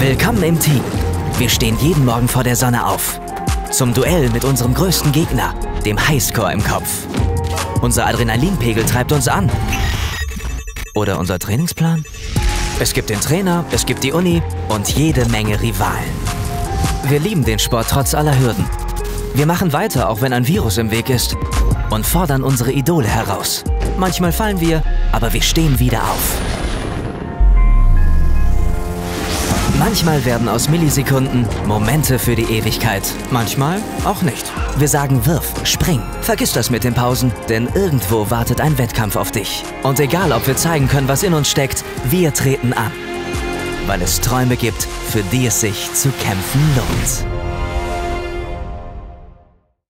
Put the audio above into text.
Willkommen im Team. Wir stehen jeden Morgen vor der Sonne auf. Zum Duell mit unserem größten Gegner, dem Highscore im Kopf. Unser Adrenalinpegel treibt uns an. Oder unser Trainingsplan? Es gibt den Trainer, es gibt die Uni und jede Menge Rivalen. Wir lieben den Sport trotz aller Hürden. Wir machen weiter, auch wenn ein Virus im Weg ist. Und fordern unsere Idole heraus. Manchmal fallen wir, aber wir stehen wieder auf. Manchmal werden aus Millisekunden Momente für die Ewigkeit. Manchmal auch nicht. Wir sagen Wirf, spring. Vergiss das mit den Pausen, denn irgendwo wartet ein Wettkampf auf dich. Und egal, ob wir zeigen können, was in uns steckt, wir treten an. Weil es Träume gibt, für die es sich zu kämpfen lohnt.